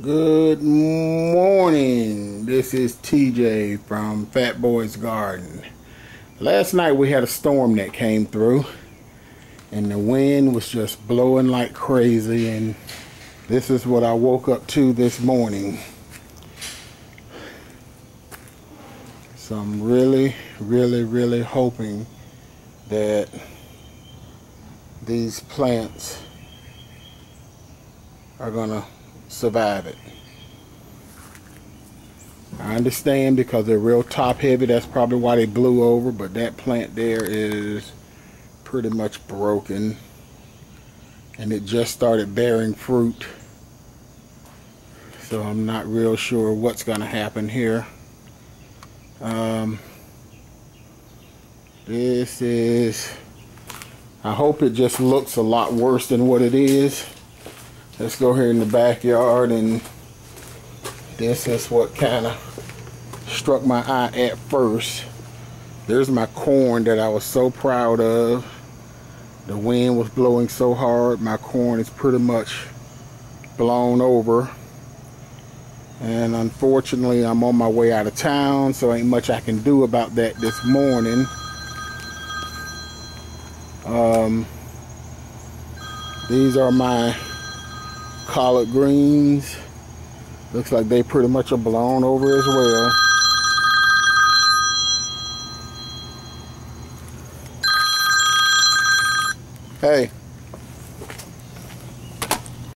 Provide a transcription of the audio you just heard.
Good morning. This is TJ from Phattbouys Garden. Last night we had a storm that came through and the wind was just blowing like crazy and this is what I woke up to this morning. So I'm really, really, really hoping that these plants are gonna survive it. I understand because they're real top heavy. That's probably why they blew over but that plant there is pretty much broken. And it just started bearing fruit. So I'm not real sure what's gonna happen here. Um, this is I hope it just looks a lot worse than what it is let's go here in the backyard and this is what kind of struck my eye at first. There's my corn that I was so proud of. The wind was blowing so hard my corn is pretty much blown over. And unfortunately I'm on my way out of town so ain't much I can do about that this morning. Um, these are my collard greens. Looks like they pretty much are blown over as well. Hey